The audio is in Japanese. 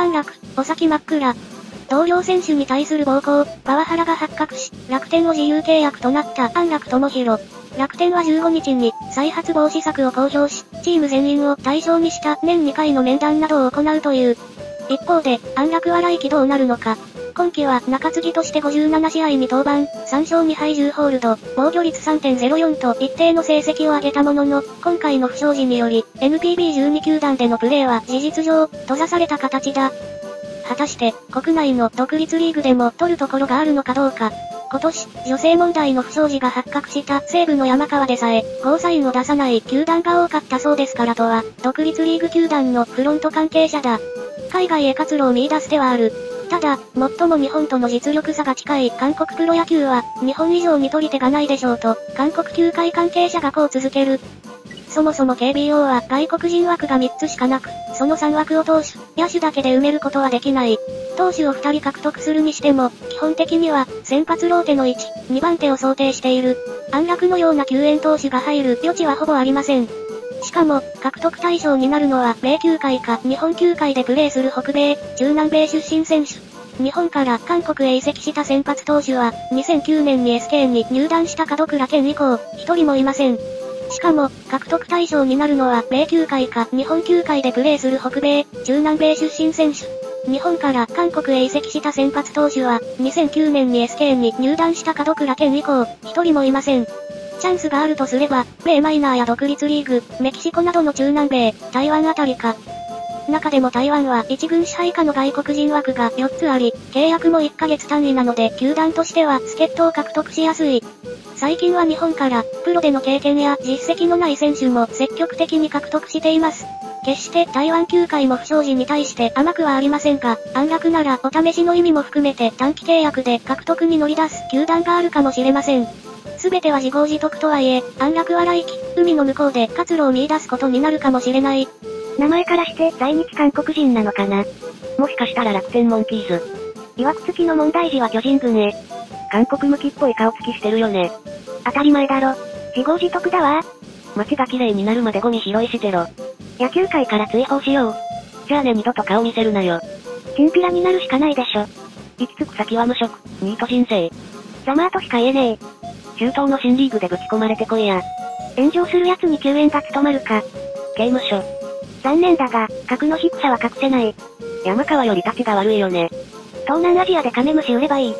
安楽、お先真っ暗。同僚選手に対する暴行、パワハラが発覚し、楽天を自由契約となった安楽智弘。楽天は15日に再発防止策を公表し、チーム全員を対象にした年2回の面談などを行うという。一方で、安楽は来季どうなるのか。今季は中継ぎとして57試合に登板、3勝2敗10ホールド、防御率3.04と一定の成績を上げたものの、今回の不祥事により、NPB12 球団でのプレーは事実上、閉ざされた形だ。果たして、国内の独立リーグでも取るところがあるのかどうか。今年、女性問題の不祥事が発覚した西部の山川でさえ、ゴーサインを出さない球団が多かったそうですからとは、独立リーグ球団のフロント関係者だ。海外へ活路を見出す手はある。ただ、最も日本との実力差が近い韓国プロ野球は、日本以上に取り手がないでしょうと、韓国球界関係者がこう続ける。そもそも KBO は外国人枠が3つしかなく、その3枠を投手、野手だけで埋めることはできない。投手を2人獲得するにしても、基本的には、先発ローテの1、2番手を想定している。安楽のような救援投手が入る余地はほぼありません。しかも、獲得対象になるのは、米球界か日本球界でプレーする北米、中南米出身選手。日本から韓国へ移籍した先発投手は、2009年に SK に入団した門倉健以降、一人もいません。しかも、獲得対象になるのは、米球界か日本球界でプレーする北米、中南米出身選手。日本から韓国へ移籍した先発投手は、2009年に SK に入団した門倉健以降、一人もいません。チャンスがあるとすれば、米マイナーや独立リーグ、メキシコなどの中南米、台湾あたりか。中でも台湾は1軍支配下の外国人枠が4つあり、契約も1ヶ月単位なので球団としては助っ人を獲得しやすい。最近は日本から、プロでの経験や実績のない選手も積極的に獲得しています。決して台湾球界も不祥事に対して甘くはありませんが、安楽ならお試しの意味も含めて短期契約で獲得に乗り出す球団があるかもしれません。すべては自業自得とはいえ、安楽は来季、海の向こうで活路を見出すことになるかもしれない。名前からして在日韓国人なのかなもしかしたら楽天モンキーズ。曰く付きの問題児は巨人軍へ。韓国向きっぽい顔つきしてるよね。当たり前だろ。自業自得だわ。街が綺麗になるまでゴミ拾いしてろ。野球界から追放しよう。じゃあね二度と顔見せるなよ。チンピラになるしかないでしょ。行き着く先は無職、ニート人生。ざまーとしか言えねえ。中東の新リーグでぶち込まれてこいや。炎上する奴に救援が務まるか。刑務所。残念だが、格の低さは隠せない。山川より立ちが悪いよね。東南アジアでカメムシ売ればいい。